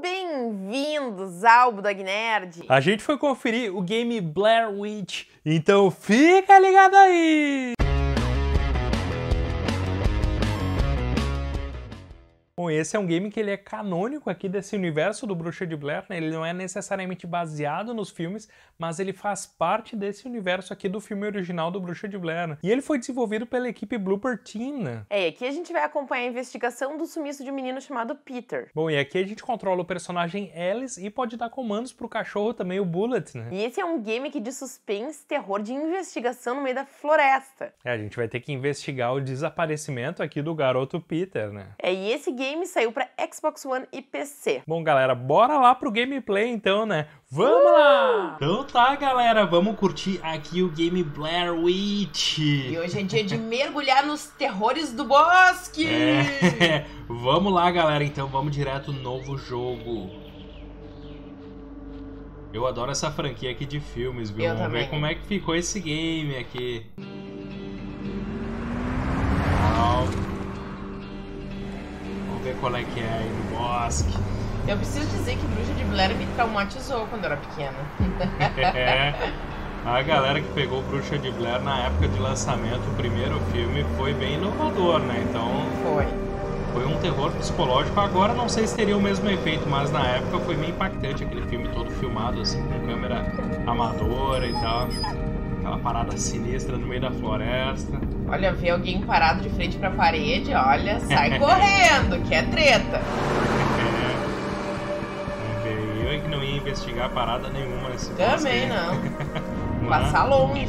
Bem-vindos ao Budog Nerd! A gente foi conferir o game Blair Witch, então fica ligado aí! Bom, esse é um game que ele é canônico aqui desse universo do Bruxa de Blair, né? Ele não é necessariamente baseado nos filmes, mas ele faz parte desse universo aqui do filme original do Bruxa de Blair. Né? E ele foi desenvolvido pela equipe Blooper Team, né? É, e aqui a gente vai acompanhar a investigação do sumiço de um menino chamado Peter. Bom, e aqui a gente controla o personagem Alice e pode dar comandos pro cachorro também, o Bullet, né? E esse é um game aqui de suspense, terror, de investigação no meio da floresta. É, a gente vai ter que investigar o desaparecimento aqui do garoto Peter, né? É, e esse game saiu para Xbox One e PC. Bom, galera, bora lá pro gameplay então, né? Vamos lá! Então tá, galera, vamos curtir aqui o game Blair Witch. E hoje é dia de mergulhar nos terrores do bosque! É, vamos lá, galera, então vamos direto no novo jogo. Eu adoro essa franquia aqui de filmes, viu? Eu vamos também. ver como é que ficou esse game aqui. Ver qual é que é aí no bosque. Eu preciso dizer que Bruxa de Blair me traumatizou quando eu era pequena. É. A galera que pegou Bruxa de Blair na época de lançamento, o primeiro filme, foi bem inovador, né? Então Foi. foi um terror psicológico. Agora não sei se teria o mesmo efeito, mas na época foi meio impactante aquele filme todo filmado assim, com câmera amadora e tal. Aquela parada sinistra no meio da floresta. Olha, ver alguém parado de frente pra parede, olha, sai correndo, que é treta. É. Eu é que não ia investigar parada nenhuma nesse Também bosque. não. Passar longe.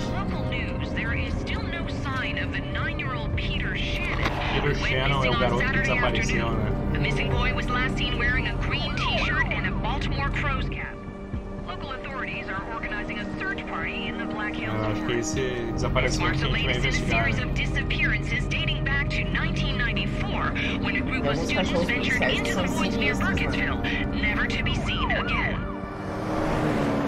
The nine-year-old Peter Shannon. É o garoto que desapareceu, né? Eu acho que esse desaparecimento que a gente vai investigar. series of disappearances dating back to 1994, when a group of Alguns students cachorros ventured policiais into são the woods near sinistros, né? Burkittsville, never to be seen again.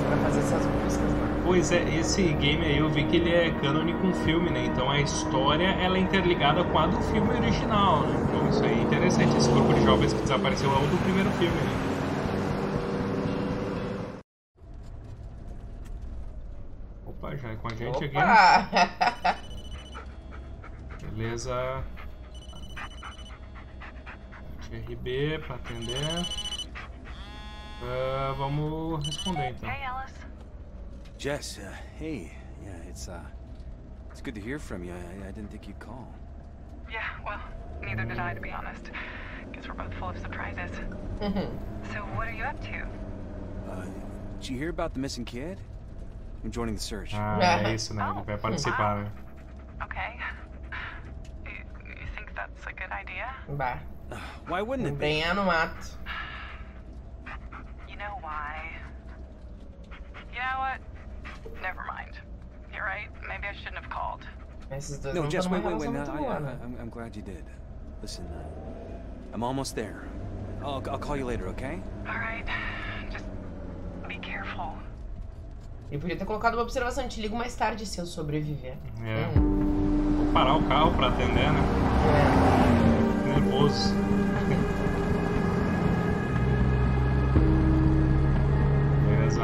Pra fazer essas buscas, né? Pois é, esse game aí eu vi que ele é cânone com o filme, né? Então a história ela é interligada com a do filme original, né? Então isso aí é interessante. Esse grupo de jovens que desapareceu é o do primeiro filme, né? Opa, já é com a gente aqui, né? Opa! Beleza. RB pra atender. Ah, vamos responder então. Hey, Alice. Jess, uh, hey. Yeah, it's uh, it's good to hear from you. I, I didn't think you'd call. Yeah, well, neither did I, to be honest. Guess we're both full of surprises. So, what are you up to? Uh, did you hear about the missing kid? I'm joining the search. Ah, é isso, né? Ele vai participar, né? Okay. You, you think that's a good idea? Bah, why wouldn't it be? bem no mato. You know why? You know what? Never mind. You're right. Maybe I shouldn't have called. Esses dois No, não Jess, estão wait, numa wait, wait. No, muito I, boa, né? I, I'm, I'm glad you did. Listen, uh, I'm almost there. I'll, I'll call you later, okay? All right. Just be careful. Ele podia ter colocado uma observação, te ligo mais tarde se eu sobreviver. É. Hum. Vou parar o carro pra atender, né? É. Nervoso. Beleza.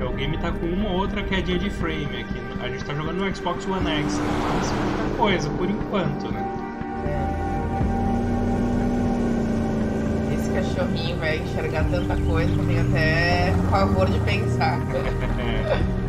É, O game tá com uma ou outra quedinha de frame aqui. A gente tá jogando no Xbox One X, né? Mas muita coisa, por enquanto, né? Cachorrinho vai enxergar tanta coisa que eu tenho até favor de pensar.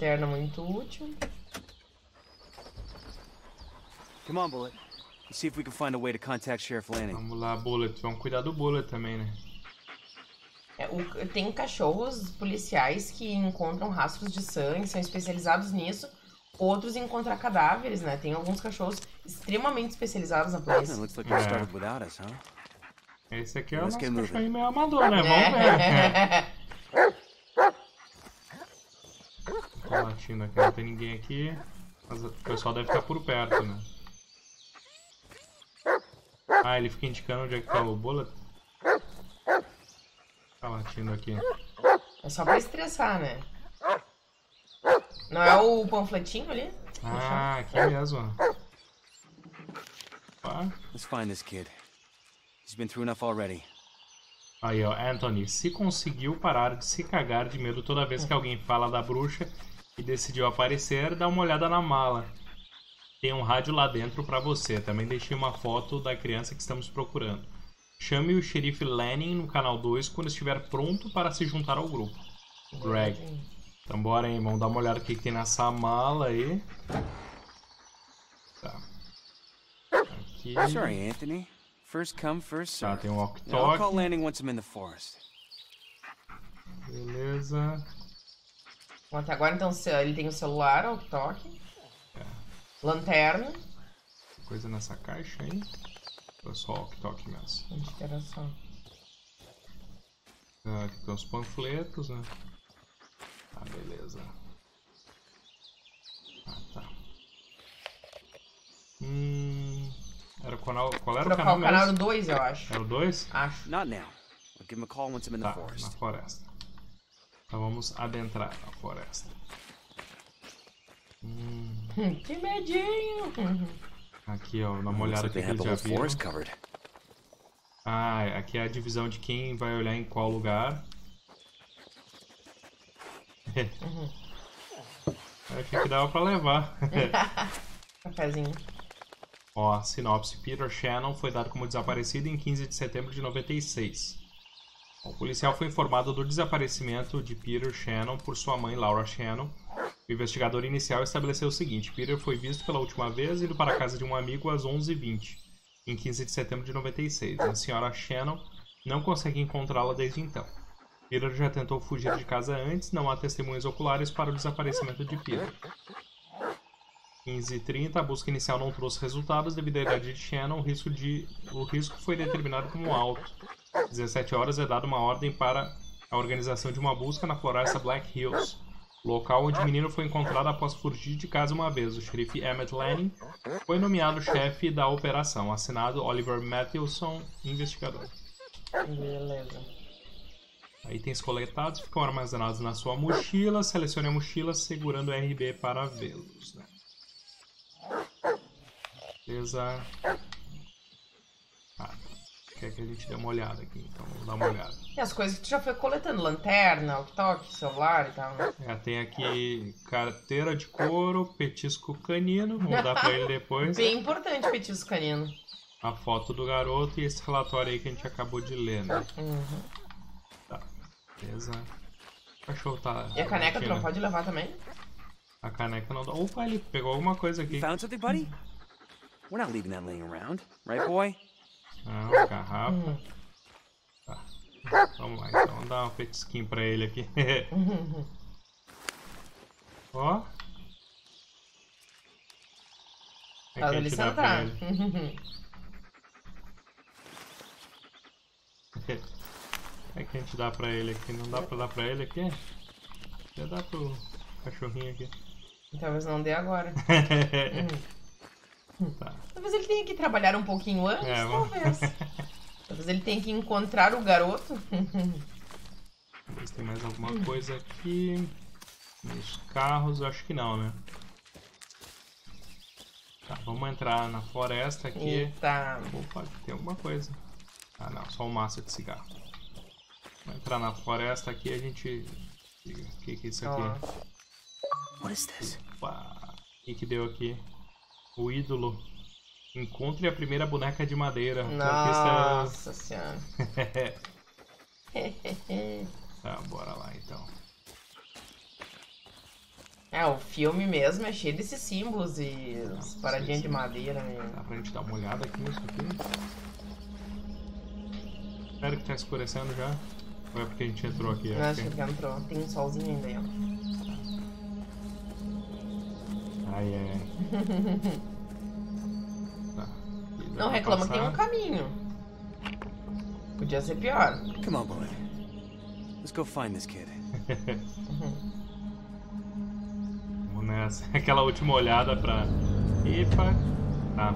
Lanterna muito útil. Come on, Bullet. Let's see if we can find a way to contact Sheriff Lanning. Vamos lá, Bullet. Vamos cuidar do Bullet também, né? É, o- tem cachorros policiais que encontram rastros de sangue, são especializados nisso. Outros em encontrar cadáveres, né? Tem alguns cachorros extremamente especializados na polícia. looks like you Yeah. started without us, huh? Esse aqui é o nosso cachorrinho meio amador, né? Vamos ver. É. Tô latindo aqui, não tem ninguém aqui. Mas o pessoal deve ficar por perto, né? Ah, ele fica indicando onde é que tá o bullet. Tá latindo aqui. É só pra estressar, né? Não é o panfletinho ali? Ah, aqui mesmo. Opa. Let's find this kid. He's been through enough already. Aí, ó, Anthony, se conseguiu parar de se cagar de medo toda vez que alguém fala da bruxa e decidiu aparecer, dá uma olhada na mala. Tem um rádio lá dentro pra você. Também deixei uma foto da criança que estamos procurando. Chame o xerife Lanning no canal 2 quando estiver pronto para se juntar ao grupo. Greg. Então bora aí, vamos dar uma olhada o que que tem nessa mala aí. Tá. Aqui. Sorry, Anthony. First come, first Tá, serve. tem um walkie-talkie. Beleza. Bom, até agora, então, ele tem o celular, o toque. Lanterna. Coisa nessa caixa aí. Ou só walkie-talkie mesmo. Onde que era só? Ah, Aqui tem os panfletos, né? Ah, beleza. Ah, tá. Hum. Era o canal. Qual era o Trocar canal o canal mesmo? 2, eu acho. Era o 2? Acho. Not now. I'll give him a call once I'm in the Tá, forest. na floresta. Então vamos adentrar na floresta. Hum, que medinho. Uhum. aqui, ó, dá uma olhada aqui que eles the já whole viram. forest covered. Ah, aqui é a divisão de quem vai olhar em qual lugar. Eu achei que dava pra levar. Cafezinho. Ó, sinopse. Peter Shannon foi dado como desaparecido em 15 de setembro de 96. O policial foi informado do desaparecimento de Peter Shannon por sua mãe, Laura Shannon. O investigador inicial estabeleceu o seguinte: Peter foi visto pela última vez indo para a casa de um amigo às 11h20, em 15 de setembro de 96. A senhora Shannon não consegue encontrá-la desde então. Peter já tentou fugir de casa antes, não há testemunhas oculares para o desaparecimento de Peter. 15h30, a busca inicial não trouxe resultados devido à idade de Shannon, o risco, de... o risco foi determinado como alto. 17 horas é dada uma ordem para a organização de uma busca na floresta Black Hills, local onde o menino foi encontrado após fugir de casa uma vez. O xerife Emmett Lanning foi nomeado chefe da operação, assinado Oliver Matthewson, investigador. Beleza. Itens coletados ficam armazenados na sua mochila. Selecione a mochila segurando o RB para vê-los. né? Beleza. Ah, quer que a gente dê uma olhada aqui, então vamos dar uma olhada. E as coisas que tu já foi coletando, lanterna, walkie-talkie, celular e tal. né? É, tem aqui carteira de couro, petisco canino, vamos dar pra ele depois. Bem importante, petisco canino. A foto do garoto e esse relatório aí que a gente acabou de ler, né? Uhum. Tá, beleza. O cachorro tá. E a caneca tu não pode levar também? A caneca não dá. Opa, ele pegou alguma coisa aqui. You found something, buddy? We're not leaving that laying around, right, boy? Ah, uma garrafa. Hum. Tá. Vamos lá, então. Vamos dar um petisquinho pra ele aqui. Ó. É que Faz a ele gente dá pra sentar. ele. É que a gente dá pra ele aqui. Não dá pra dar pra ele aqui? Já dá pro cachorrinho aqui. Talvez não dê agora. Tá. Talvez ele tenha que trabalhar um pouquinho antes, É, talvez. Talvez ele tenha que encontrar o garoto. Ver se tem mais alguma coisa aqui. Nos carros, eu acho que não, né? Tá, vamos entrar na floresta aqui. Eita. Opa, tem alguma coisa. Ah não, só um maço de cigarro. Vamos entrar na floresta aqui e a gente. O que, que é isso aqui? Ó. What is this? Opa, o que, que deu aqui? O ídolo. Encontre a primeira boneca de madeira. Nossa senhora. tá, bora lá então. É, o filme mesmo é cheio desses símbolos e as paradinhas de madeira. Né? Dá pra gente dar uma olhada aqui nisso aqui? Espero que tá escurecendo já. Ou é porque a gente entrou aqui? Não, Acho acho que- que entrou. Tem um solzinho ainda aí, ó. Ai, ai, Não reclama que tem um caminho. Podia ser pior. Come on, bud. Let's go find this kid. essa- aquela última olhada pra. Epa! Tá.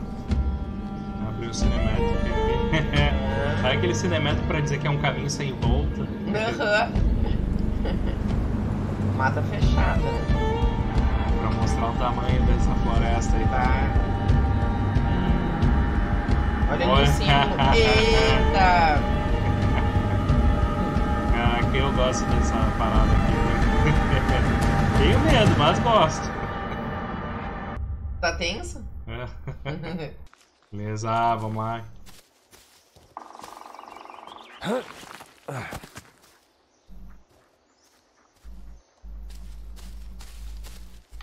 Abriu o cinemático aqui. Sabe aquele cinemático pra dizer que é um caminho sem volta? Aham. Mata fechada? Pra mostrar o tamanho dessa floresta aí. Tá. Olha aqui em cima. Eita! Ah, que eu gosto dessa parada aqui. Tenho medo, mas gosto. Tá tenso? Beleza, ah, vamos lá.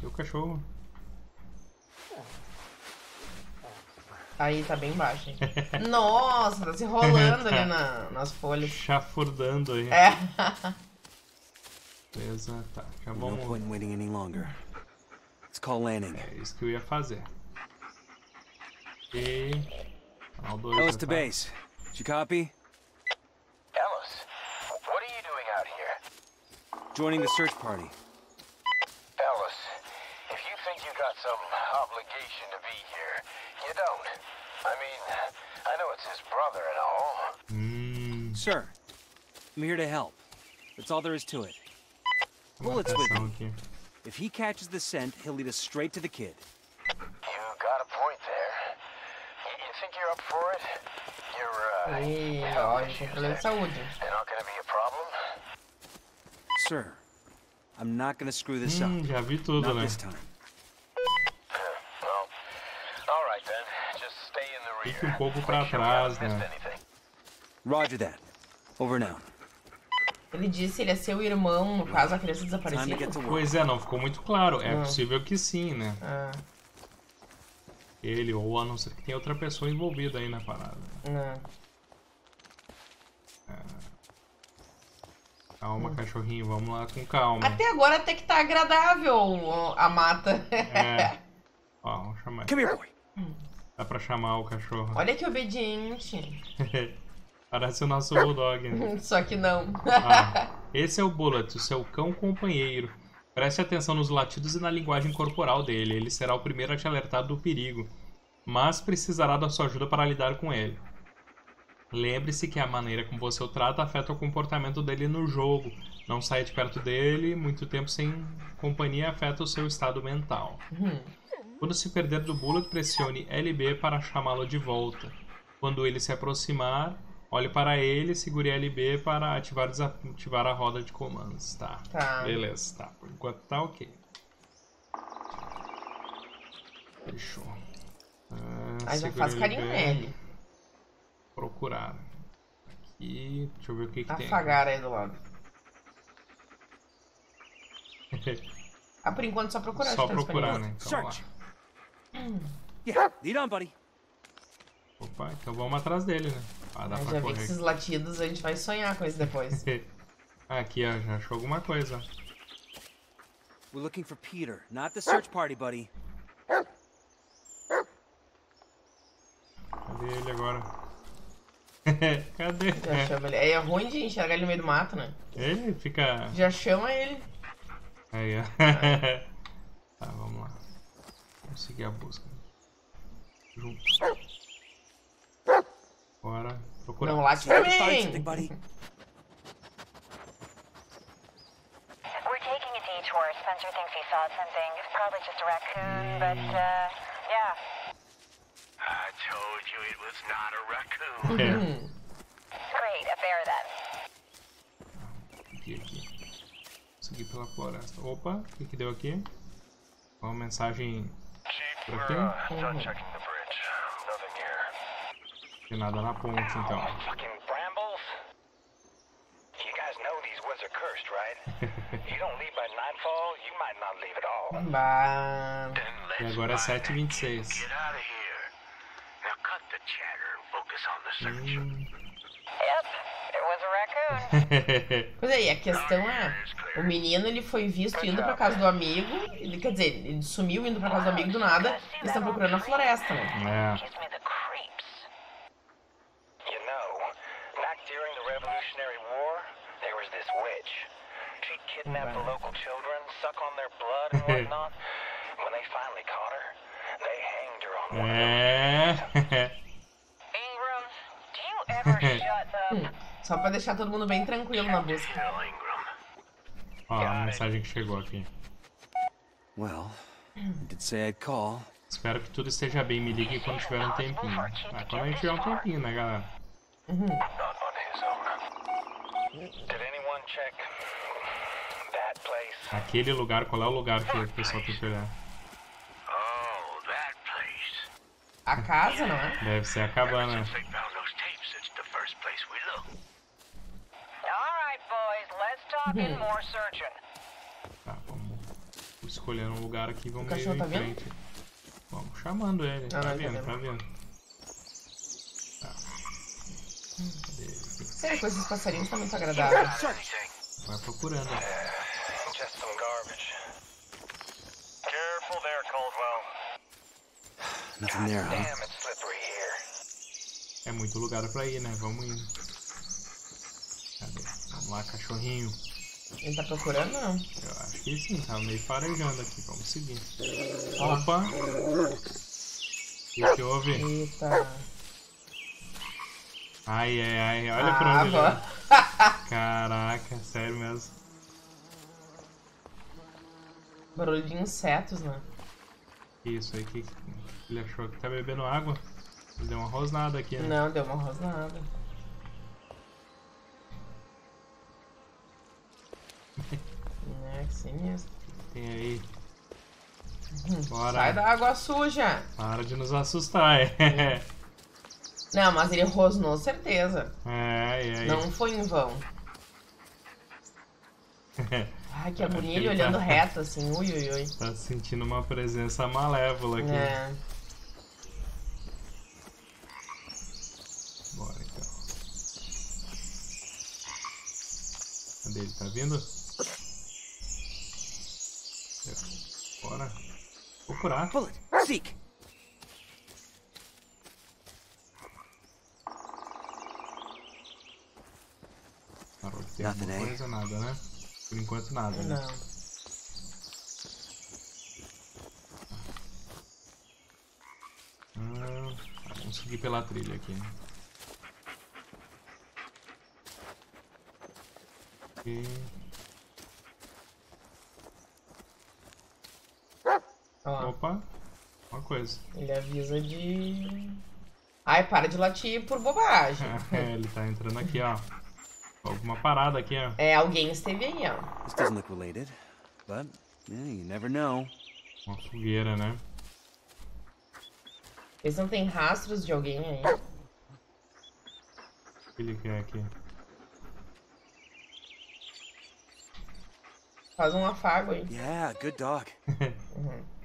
E o cachorro? Aí tá bem baixo. hein? Nossa, tá se enrolando ali na- nas folhas. Chafurdando aí. É. Beleza, tá. Já No vamos. point in waiting any longer. Let's call landing. É isso que eu ia fazer. E. Canal 2. Ellis to base. Did you copy? Ellis, what are you doing out here? Joining the search party. I know it's his brother and all. Hum. Sir, I'm here to help. That's all there is to it. Bullets with Atenção me. If he catches the scent, he'll lead us straight to the kid. You got a point there. You, you think you're up for it? You're, uh, Aí, health ó, tem issues problema de They're not gonna be a problem? Sir, I'm not gonna screw this Hum, up. já vi tudo, Not né? this time. Fique um pouco pra trás, né? Roger that. Over out. Ele disse ele é seu irmão, no caso a criança desaparecida. Pois é, não ficou muito claro. É Não. possível que sim, né? Ah, Ele, ou a não ser que tenha outra pessoa envolvida aí na parada. não. Calma, cachorrinho, vamos lá com calma. Até agora até que tá agradável a mata. É. Ó, vamos chamar. Come here, boy. Dá pra chamar o cachorro. Olha que obediente. Parece o nosso bulldog, né? Só que não. Ah, esse é o Bullet, o seu cão companheiro. Preste atenção nos latidos e na linguagem corporal dele. Ele será o primeiro a te alertar do perigo, mas precisará da sua ajuda para lidar com ele. Lembre-se que a maneira como você o trata afeta o comportamento dele no jogo. Não saia de perto dele, muito tempo sem companhia afeta o seu estado mental. Quando se perder do Bullet, pressione LB para chamá-lo de volta. Quando ele se aproximar, olhe para ele e segure LB para ativar, desativar a roda de comandos. Tá. Tá. Beleza, tá. Por enquanto tá ok. Fechou. Ah, Aí já faz carinho nele. Procurar. Aqui, deixa eu ver o que, que tem. Afagar aí do lado. Ah, por enquanto só procurar. Só procurar, né? Então, lá. Yeah, lead on, buddy. Opa, então vamos atrás dele, né? Ah, dá já vi que esses latidos a gente vai sonhar com isso depois. Aqui, ó, já achou alguma coisa. We're looking for Peter, not the search party, buddy. Cadê ele agora? Cadê? Já chama ele. É ruim de enxergar ele no meio do mato, né? Ele fica. Já chama ele. Aí, ó. vamos seguir a busca. Juntos. Bora procurar. Não late Find something, também. buddy. We're taking a detour. Spencer thinks he saw something. It's probably just a raccoon, but, uh, yeah. I told you it was not a raccoon. Great, a bear then. aqui, aqui. Seguir pela floresta. Opa, o que, que deu aqui? Uma mensagem. We're aqui? uh, here. Tem nada na ponte, então. E agora é find that 7h26. kid. Pois é, e a questão é, o menino ele foi visto indo pra casa do amigo, ele, quer dizer, ele sumiu indo pra casa do amigo do nada, eles estão procurando na floresta, né? é. Kidnap the local children, suck on their blood and whatnot. they finally caught her, they hanged her on one É. Ingram, Só pra deixar todo mundo bem tranquilo na busca. Ó, a mensagem que chegou aqui. Well, did say I'd call. Espero que tudo esteja bem. Me ligue quando tiver um tempinho. Ah, quando a gente tiver um tempinho, né, galera? Place? Aquele lugar, qual é o lugar que o pessoal tem que olhar? Oh, that place. A casa, não é? Deve ser a cabana. They found those tapes. It's the first place we looked. All right, boys, let's talk and more searching. Tá, vamos escolher um lugar aqui e vamos em tá vendo? frente. Vamos chamando ele. Ah, tá não, vendo, tá tá vendo. Tá. Ele? Sério, com esses passarinhos tá muito agradável. Vai procurando. Just some garbage. Careful there, Caldwell. Nothing there, huh? Damn, it's slippery here. É muito lugar pra ir, né? Vamos indo. Lá, cachorrinho. Ele tá procurando, não? Eu acho que sim, tá meio farejando aqui. Vamos seguir. Opa! O que, houve? Eita. Ai, ai, ai. Olha pra onde ele. Caraca, sério mesmo. Barulho de insetos, né? Isso aí, que ele achou que tá bebendo água? Deu uma rosnada aqui, né? Não, deu uma rosnada. É, que sinistro. Tem aí. Bora. Sai da água suja. Para de nos assustar, é. Não, mas ele rosnou, certeza. É, aí? Não foi em vão. Ai, que agonia ele Ele tá- olhando reto, assim. Ui, ui, ui. Tá sentindo uma presença malévola aqui. É. Bora então. Cadê ele? Tá vindo? Bora. Procurar. Bullet, seek. Parou de ter Nothing, alguma eh? coisa, nada, né? Por enquanto nada, né? Não. Ah, vamos seguir pela trilha aqui. Opa, uma coisa. ele avisa de. Ai, para de latir por bobagem. É, ele tá entrando aqui, ó. Alguma parada aqui, ó. É, alguém esteve aí, ó. This doesn't look related, but yeah, you never know. Uma fogueira, né? Eles não tem rastros de alguém aí. O que ele quer aqui? Faz um afago aí. Yeah, good dog.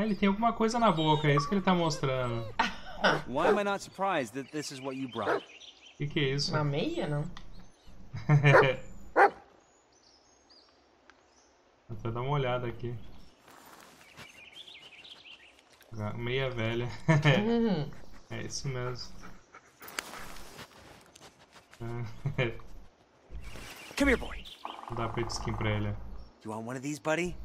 Ah, ele tem alguma coisa na boca, é isso que ele tá mostrando. Why am I not surprised that this is what you brought? O que, que é isso? Uma meia, não? Vou até dar uma olhada aqui. Meia velha. é isso mesmo. Come here, boy. Dá petisquinho pra ele. You want one of these, buddy?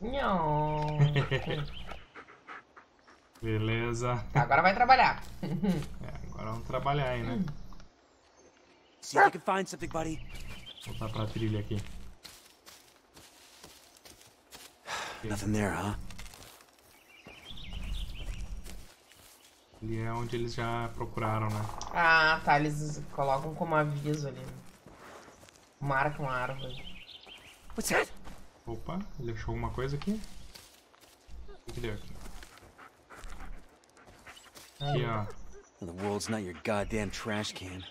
Não. Beleza. Agora vai trabalhar. É, agora vamos trabalhar aí, né? See if you can find something, buddy. Voltar pra trilha aqui. Nothing there, huh? Ali é onde eles já procuraram, né? Ah, tá. Eles colocam como aviso ali. né? Marcam a árvore. What's that? Opa, ele achou alguma coisa aqui? O que, que deu aqui? Aqui, ó. The world's not your goddamn trash can.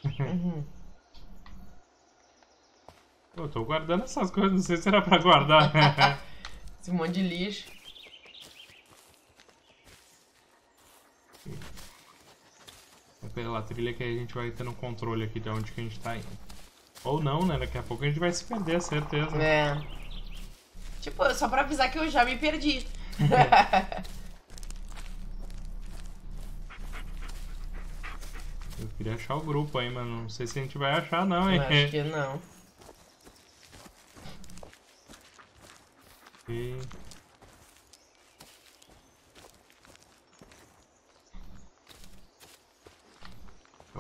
Pô, Eu tô guardando essas coisas, não sei se era pra guardar. Esse monte de lixo. É pela trilha que a gente vai tendo um controle aqui de onde que a gente tá indo. Ou não, né? Daqui a pouco a gente vai se perder, certeza. É. Tipo, só pra avisar que eu já me perdi. Eu queria achar o grupo aí, mas não sei se a gente vai achar não, hein? Acho que não. E...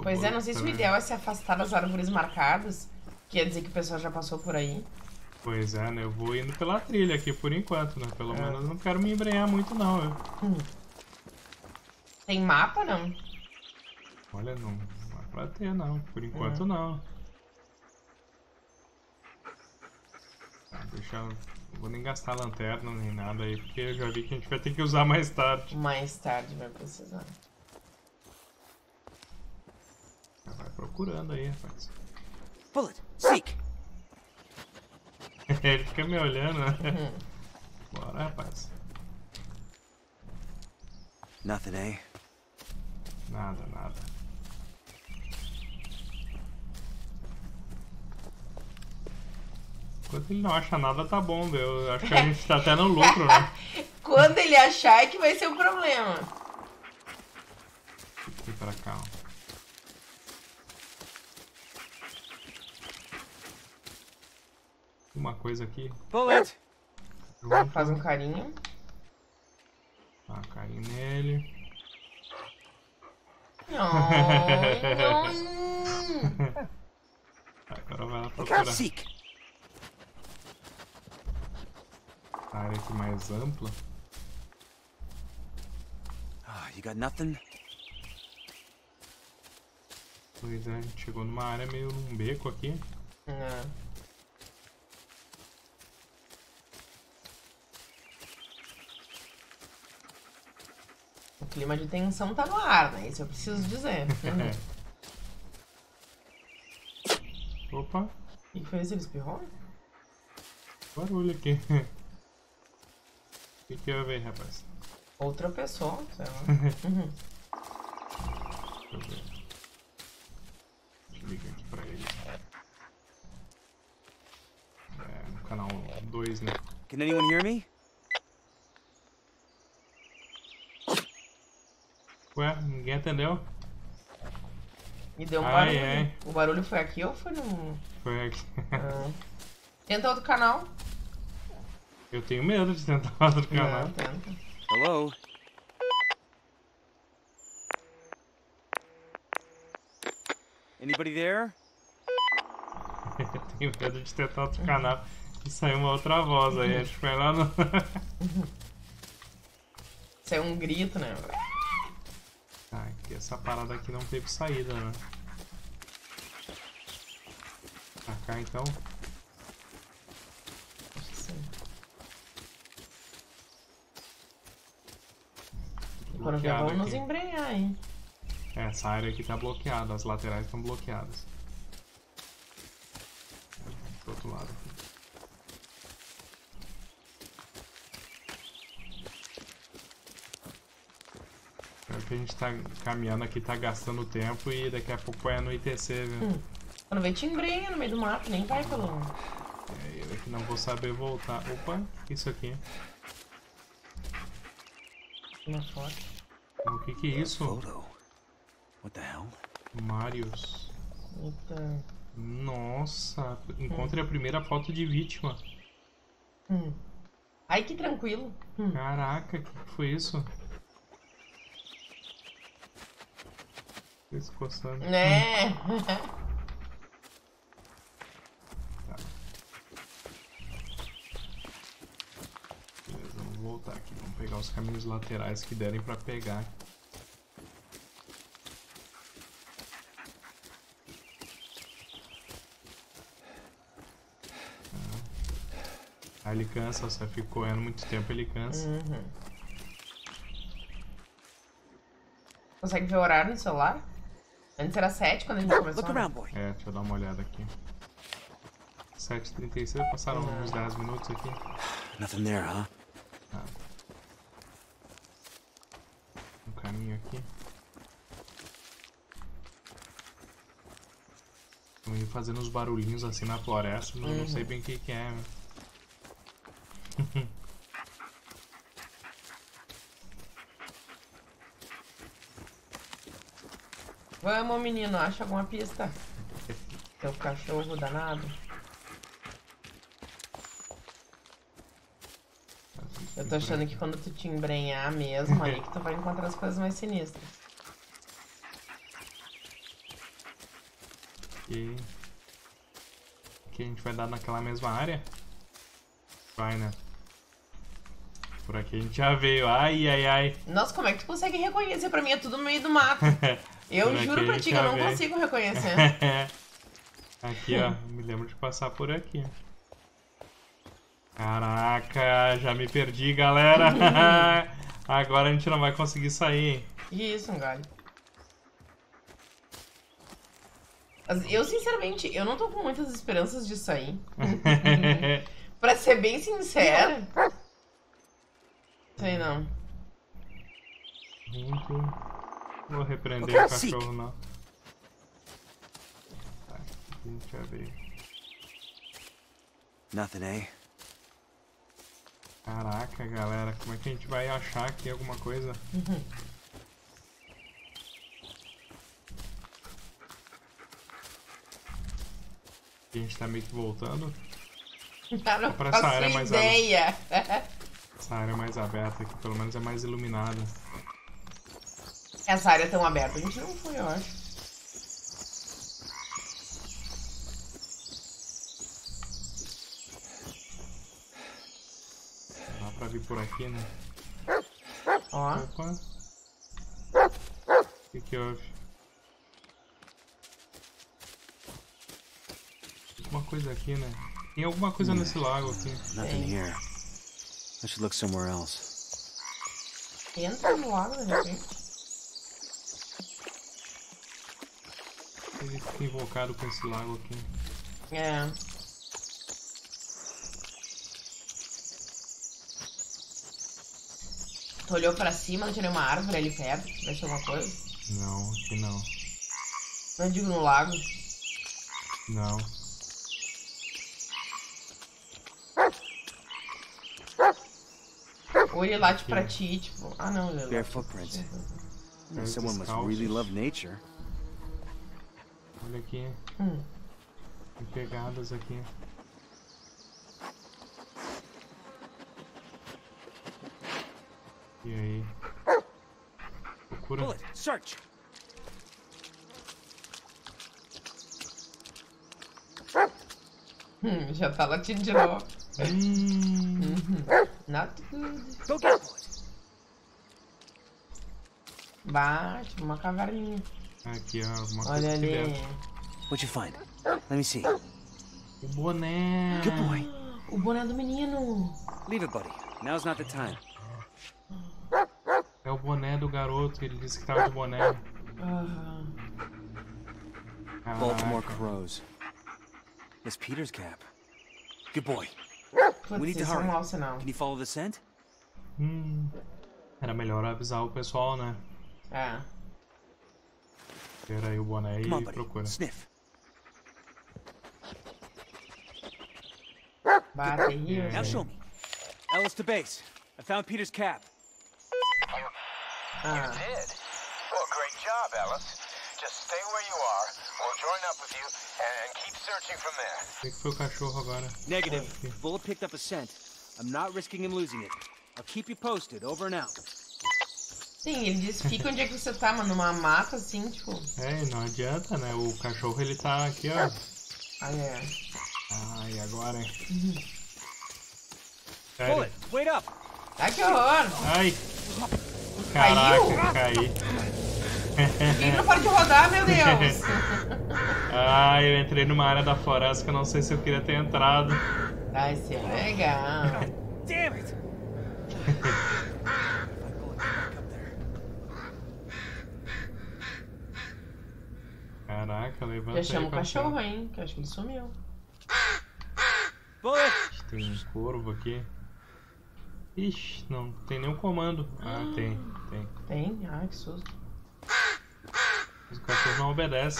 Pois é, não sei se o ideal é se afastar das árvores marcadas. Quer dizer que o pessoal já passou por aí. Pois é, né? Eu vou indo pela trilha aqui por enquanto, né? Pelo É. menos eu não quero me embrenhar muito não. Eu... Tem mapa, não? Olha, não, não é pra ter não. Por enquanto É. não. Tá, deixa eu... Não vou nem gastar lanterna nem nada aí, porque eu já vi que a gente vai ter que usar mais tarde. Mais tarde vai precisar. Já vai procurando aí, rapaz. Bullet, seek. Ele fica me olhando, né? Uhum. Bora, rapaz. Nothing, eh? Nada, nada. Enquanto ele não acha nada, tá bom. Eu acho que a gente tá até no lucro, né? Quando ele achar é que vai ser o problema. Aqui pra cá, ó. Uma coisa aqui. Bullet! Faz um carinho. Tá, cair nele. Não, não. Agora vai lá procurar. A área aqui mais ampla. Ah, you got nothing? Pois é, a gente chegou numa área meio num beco aqui. Não. Clima de tensão tá no ar, né? Isso eu preciso dizer. Uhum. Opa, O que que foi isso? Ele espirrou? barulho aqui. O que, que eu ver, rapaz? Outra pessoa, sei lá. Uhum. Deixa eu ver. Deixa eu ligar aqui pra ele. É, no canal 2, né? Can anyone hear me? Ué, ninguém atendeu? E deu um Ai, barulho. ai. O barulho foi aqui ou foi no. Foi aqui. Ah. Tenta outro canal. Eu tenho medo de tentar outro canal. Não, tenta. Hello? Anybody there? Eu tenho medo de tentar outro canal e sair uma outra voz aí. Acho que foi lá no. Isso é um grito, né? Essa parada aqui não teve saída, né? Pra cá então. Acho que sim. Bloqueado vamos nos aqui. embrenhar, hein? É, essa área aqui tá bloqueada, as laterais estão bloqueadas. Do outro lado aqui. É que a gente tá caminhando aqui, tá gastando tempo e daqui a pouco vai anoitecer, viu? Hum. Quando vem te embrenha no meio do mato, nem vai pelo. É, eu que não vou saber voltar. Opa, isso aqui. Uma foto. O que que é isso? What the hell? Marius. Eita. Nossa, encontre a primeira foto de vítima. Hum. Ai, que tranquilo. Hum. Caraca, o que que foi isso? Isso coçando. Né? Beleza, vamos voltar aqui. Vamos pegar os caminhos laterais que derem pra pegar. Ah, ele cansa, você fica correndo muito tempo, ele cansa. Uhum. Consegue ver o horário no celular? Antes era 7 quando a gente começou. Look né? around, boy. É, deixa eu dar uma olhada aqui. 7h36, passaram Uhum. uns 10 minutos aqui. Nothing there, huh? Um caminho aqui. Estão indo fazendo uns barulhinhos assim na floresta, mas eu não sei bem o que, que é. né? Vamos, menino, acha alguma pista? Seu cachorro danado. Eu tô achando que quando tu te embrenhar mesmo, aí que tu vai encontrar as coisas mais sinistras. Aqui. Aqui a gente vai dar naquela mesma área? Vai, né? Por aqui a gente já veio. Ai, ai, ai. Nossa, como é que tu consegue reconhecer? Pra mim é tudo no meio do mato. Eu Por juro pra ti que eu já não consigo reconhecer. aqui, ó. Me lembro de passar por aqui. Caraca, já me perdi, galera. Agora a gente não vai conseguir sair? Isso, um galho. Eu, sinceramente, eu não tô com muitas esperanças de sair. pra ser bem sincera. Sei não. Gente, Vou repreender o cachorro, não. Tá, aqui a gente já veio. Nothing, eh? Caraca, galera, como é que a gente vai achar aqui alguma coisa? Aqui a gente tá meio que voltando. Ah, não pra essa faço área mais ideia. Essa área mais aberta aqui, pelo menos é mais iluminada. Essa área tão aberta. A gente não foi, eu acho. Dá pra vir por aqui, né? Ó. Opa. O que que houve? Alguma coisa aqui, né? Tem alguma coisa nesse lago aqui. Nothing here. I should look somewhere else. Entra no lago, de repente. Ele fica invocado com esse lago aqui. É. Tu olhou pra cima, não tinha nenhuma árvore ali perto, que tivesse alguma coisa? Não, aqui não. Não digo no lago. Não. Ou ele late pra ti, tipo. Ah não, ele Bare footprints. Pés Someone must really love nature. Olha aqui. Hum. Tem pegadas aqui. E aí? Procura. Bullet, search! Hum, já tá latindo de novo. Hum, Not good. Bate, tipo uma caverninha. Aqui, ó. Uma coisa Olha ali. What'd you find? Let me see. O boné. Good boy. O boné do menino. Leave it, buddy. Now's not the time. É o boné do garoto. Ele disse que tava com o boné. Ah, Baltimore crows. It's Peter's cap. Good boy. putz, We need to é hurry. sinal. Can you follow the scent? Hum, era melhor avisar o pessoal, né? É. Ter aí o boné Come on, e buddy. procura. Sniff. Bate terrível. Now show me. Ellis to base. I found Peter's cap. Ah. You Did? Well, great job, Ellis. Just stay where you are. We'll join up with you and keep searching from there. O que que foi o cachorro agora? Negative. Bullet picked up a scent. I'm not risking him losing it. I'll keep you posted. Over and out. Sim, ele disse, fica onde é que você tá, mano, numa mata assim, tipo. É, não adianta, né? O cachorro ele tá aqui, ó. Ah, é. Ai, agora, hein? Sério? Bullet, wait up! Ai, que horror! Ai! Caiu? Caraca, caí. Ele não pode rodar, meu Deus! Ai, eu entrei numa área da floresta que eu não sei se eu queria ter entrado. Vai ser legal. Damn it! Caraca, levanta Já chama o cachorro, hein? Que eu acho que ele sumiu. Bullet! Tem um corvo aqui. Ixi, não tem nenhum comando. Ah, tem, tem. Tem? Ai, que susto. Mas o cachorro não obedece.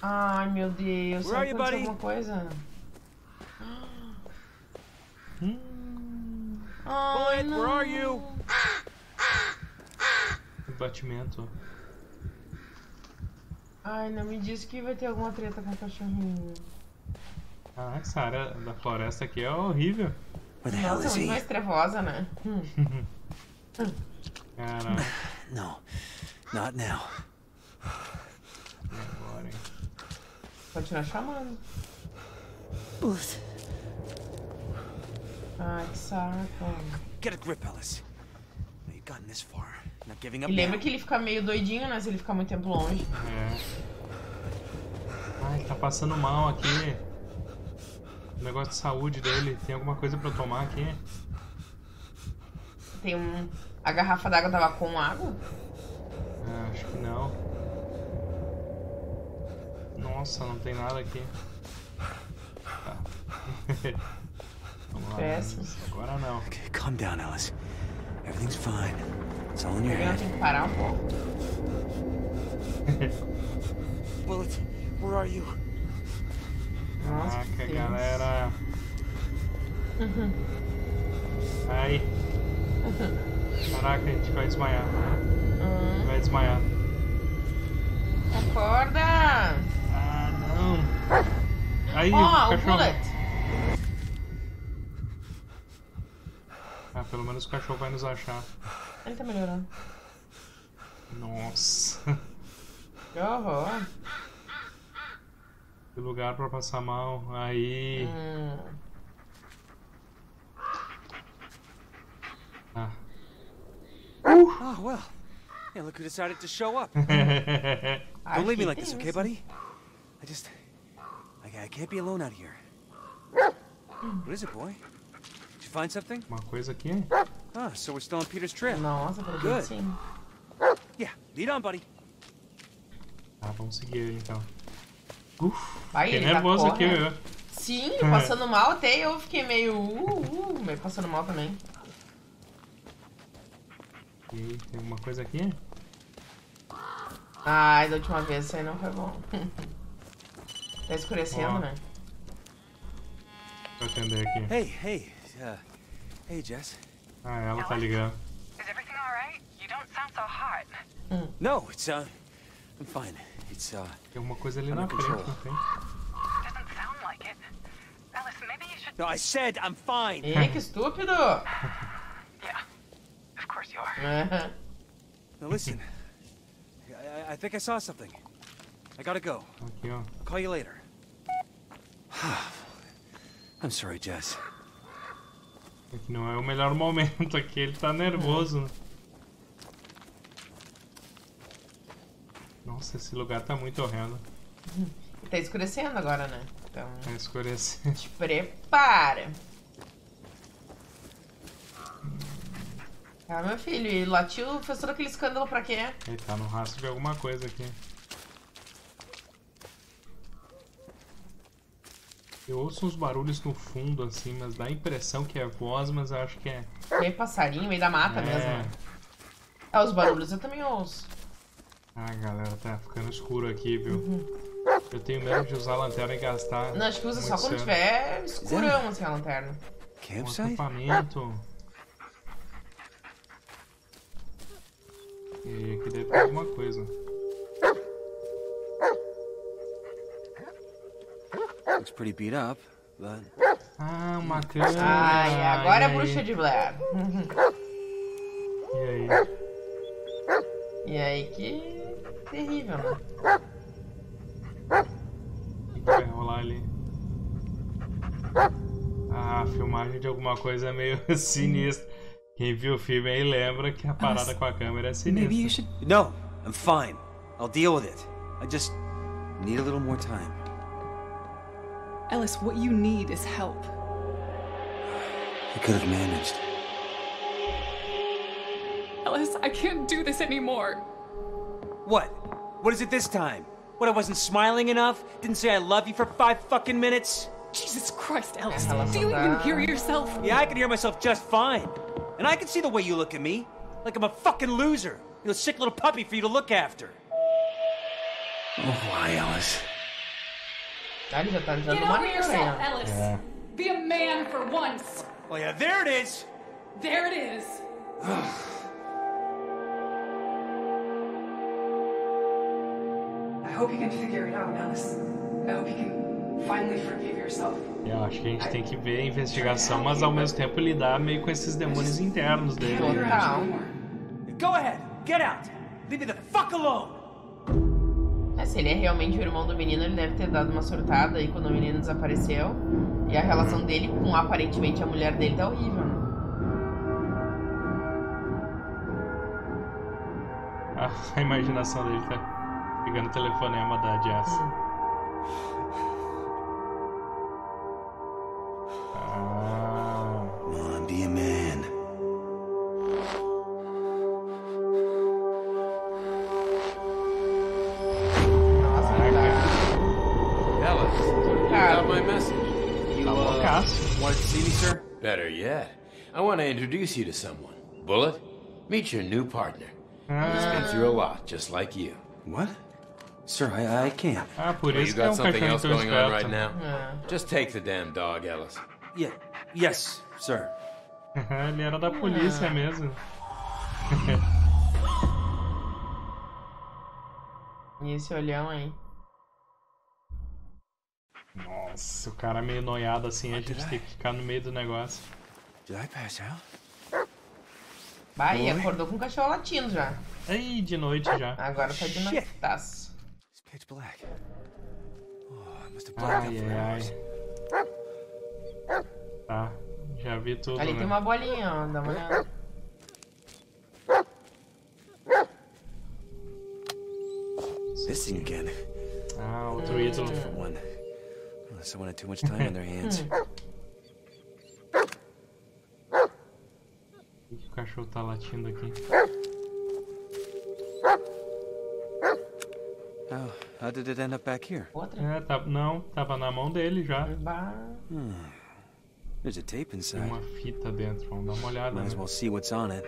Ai, meu Deus. Where are Será que you, aconteceu buddy? alguma coisa? Hum, Ai, Bullet, where are you? o batimento. Ai, não me diz que vai ter alguma treta com o cachorrinho. Caraca, essa área da floresta aqui é horrível. Nossa, é muito mais trevosa, né? Hum. Caraca, No, not now. agora, hein? Continua chamando. Booth. Ai, que saco. Get a grip, Ellis. You've gotten this far. E lembra que ele fica meio doidinho, né? Se ele ficar muito tempo longe. É. Ai, tá passando mal aqui. O negócio de saúde dele. Tem alguma coisa pra eu tomar aqui? Tem um. A garrafa d'água tava com água? Ah, acho que não. Nossa, não tem nada aqui. Tá. Vamos lá. Péssimo. Agora não. Okay, calm down, Ellis. Everything's fine. It's all in your head. tem que parar um pouco. Bullet, where are you? Nossa, Caraca, galera. Ai. Caraca, a gente vai desmaiar. Hum, Vai desmaiar. acorda! Ah, não. Aí, Ó, o cachorro. bullet! Ah, pelo menos o cachorro vai nos achar. Ele tá melhorando. Nossa. Que horror. Que lugar pra passar mal. Aí. Hum. Ah. Oh, well. Yeah, look who decided to show up. Don't leave me like this, okay, buddy? I just... I, I can't be alone out here. What is it, boy? Did you find something? Uma coisa aqui. Ah, so we're still on Peter's trail. Nossa, pelo Good. sim. Yeah, lead on, buddy. Tá, vamos seguir ele então. Uf, Vai, ele tá nervoso aqui, correndo. viu? Sim, passando mal, até eu fiquei meio. Uh, uh, meio passando mal também. E tem alguma coisa aqui? Ai, da última vez isso aí não foi bom. tá escurecendo, Ó. né? Deixa eu atender aqui. Hey, hey. Uh, hey, Jess. Ah, ela tá ligando. Is everything all right? You don't sound so hot. No, it's, uh... I'm fine. It's, uh... Tem alguma coisa ali Under na frente, não tem? Doesn't sound like it. Alice, maybe you should. No, I said I'm fine. Ih, que estúpido! Yeah. Of course you are. Now listen. I, I- I think I saw something. I gotta go. Aqui, ó. I'll call you later. I'm sorry, Jess. Não é o melhor momento aqui, ele tá nervoso. Nossa, esse lugar tá muito horrendo. Tá escurecendo agora, né? Então, Tá escurecendo. te prepara. Ah, meu filho, e latiu, fez todo aquele escândalo pra quê? Ele tá no rastro de alguma coisa aqui. Eu ouço uns barulhos no fundo, assim, mas dá a impressão que é voz, mas eu acho que é. Meio passarinho, meio da mata É. mesmo. Ah, os barulhos eu também ouço. Ah, galera, tá ficando escuro aqui, viu? Eu tenho medo de usar a lanterna e gastar. Não, acho que usa só quando cedo. tiver escurão, assim, a lanterna. Um Campsite? acampamento. E aqui deve ter alguma coisa. Looks pretty beat up, but... Ah, uma câmera. Ai, agora e é aí? bruxa de Blair. E aí? E aí que terrível, né? O que que vai rolar ali? Ah, a filmagem de alguma coisa é meio sinistra. Quem viu o filme aí lembra que a parada com a câmera é sinistra. Maybe you should. No, I'm fine. I'll deal with it. I just need a little more time. Ellis, what you need is help. I could have managed. Ellis, I can't do this anymore. What? What is it this time? What, I wasn't smiling enough? Didn't say I love you for five fucking minutes? Jesus Christ, Ellis. Do you só even hear yourself? Yeah, I can hear myself just fine. And I can see the way you look at me. Like I'm a fucking loser. You know, sick little puppy for you to look after. Oh, why, Alice? Ele já tá entrando Get numa ó. Ellis. Be a man for once. Oh, yeah, there it is! There it is. I hope you can figure it out, Alice. I hope you can Finally forgive yourself. Eu acho que a gente tem que ver a investigação, mas ao mesmo tempo lidar meio com esses demônios internos dele. Go ahead, get out. Leave me the fuck alone. É, se ele é realmente o irmão do menino, ele deve ter dado uma surtada aí quando o menino desapareceu. E a relação dele com aparentemente a mulher dele tá horrível, né? A, a imaginação dele tá pegando o telefonema da Jess. Ah, introduce you to someone. Bullet, meet your new partner. He's been through a lot, just like you. What? Sir, I, I can't. Ah, por Well, isso you é got um something else going on right now? É. Just take the damn dog, Ellis. Yeah. Yes, sir. Ele era da polícia mesmo. E esse olhão aí. Nossa, o cara meio noiado assim, a gente tem que ficar no meio do negócio. Did I pass out? Bah, e acordou com o cachorro latindo já. Aí, de noite já. Agora tá de noitaço. It's pitch black. Oh, I must have blacked Ai, for ai, ai. Tá, já vi tudo, Ali né? tem uma bolinha, ó. Dá uma olhada. This thing again. Ah, outro ídolo. One. Well, someone had too much time on their hands. Por que o cachorro tá latindo aqui? How, how did it end up back here? Outra. É, tá, não, tava na mão dele já. Bah. There's a tape Tem inside. uma fita dentro, vamos dar uma olhada. Might as né? well see what's on it.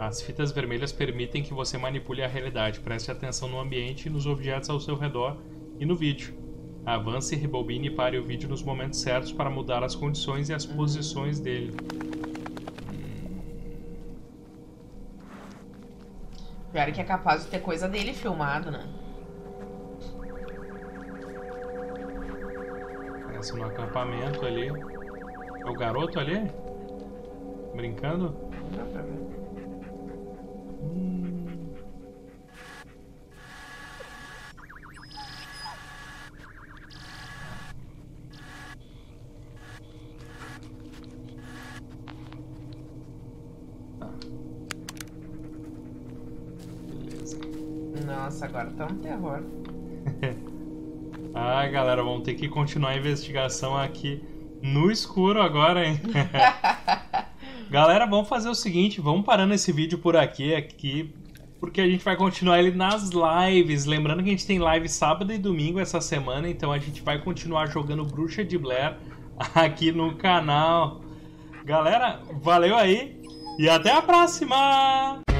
As fitas vermelhas permitem que você manipule a realidade. Preste atenção no ambiente e nos objetos ao seu redor e no vídeo. Avance, rebobine e pare o vídeo nos momentos certos para mudar as condições e as posições dele. Pior que é capaz de ter coisa dele filmado, né? Parece no acampamento ali. É o garoto ali? Brincando? Não dá pra ver. Beleza. Nossa, agora tá um terror. Ah, galera, vamos ter que continuar a investigação aqui no escuro agora, hein? galera, vamos fazer o seguinte, vamos parando esse vídeo por aqui, aqui, porque a gente vai continuar ele nas lives. Lembrando que a gente tem live sábado e domingo essa semana, então a gente vai continuar jogando Bruxa de Blair aqui no canal. Galera, valeu aí e até a próxima!